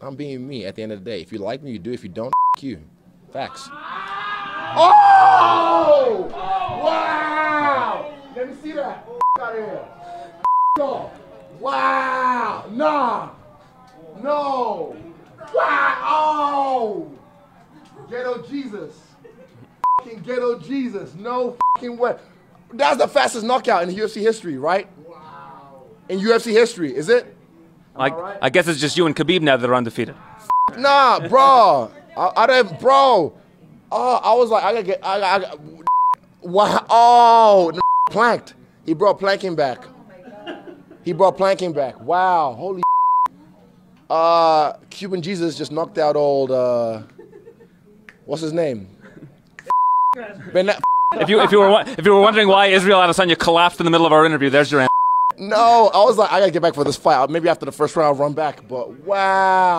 I'm being me at the end of the day. If you like me, you do. If you don't, you. Facts. Oh! Wow! Let me see that. out of here. Off. Wow! Nah! No! Wow! Oh! Ghetto Jesus. Fucking ghetto Jesus. No fucking way. That's the fastest knockout in UFC history, right? Wow. In UFC history, is it? I, right? I guess it's just you and Khabib now that are undefeated. Nah, bro. I, I didn't, bro. Oh, I was like, I gotta get, I, I, wow. Oh, n- planked. He brought planking back. He brought planking back. Wow, holy. Uh, Cuban Jesus just knocked out old. Uh, what's his name? Ben, If you if you were wa- if you were wondering why Israel Adesanya collapsed in the middle of our interview, there's your answer. No, I was like, I gotta get back for this fight. Maybe after the first round, I'll run back. But wow.